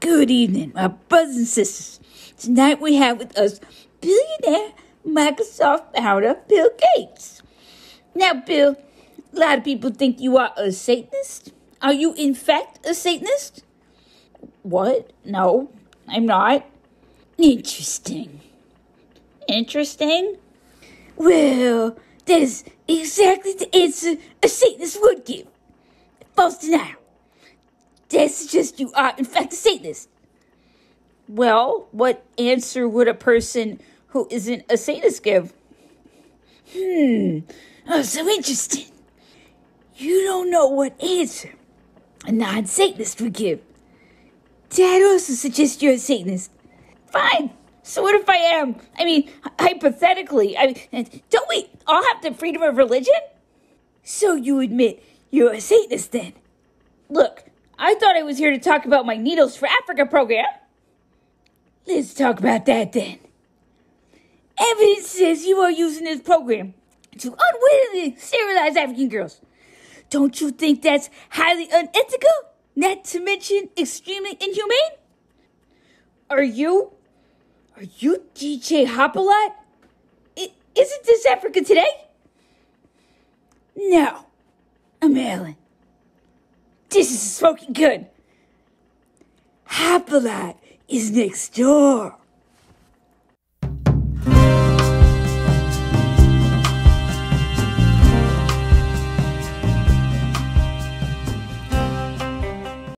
Good evening, my brothers and sisters. Tonight we have with us billionaire Microsoft founder Bill Gates. Now, Bill, a lot of people think you are a Satanist. Are you, in fact, a Satanist? What? No, I'm not. Interesting. Interesting? Well, that is exactly the answer a Satanist would give. False denial. That suggests you are, in fact, a Satanist. Well, what answer would a person who isn't a Satanist give? Hmm, oh, so interesting. You don't know what answer a non Satanist would give. That also suggests you're a Satanist. Fine. So what if I am? I mean, hypothetically, I mean, don't we all have the freedom of religion? So you admit you're a Satanist then? Look, I thought I was here to talk about my Needles for Africa program. Let's talk about that then. Evidence says you are using this program to unwittingly sterilize African girls. Don't you think that's highly unethical? Not to mention extremely inhumane? Are you? Are you DJ Hopalot? Isn't this Africa today? No, I'm Alan. This is smoking gun. Hopalot is next door.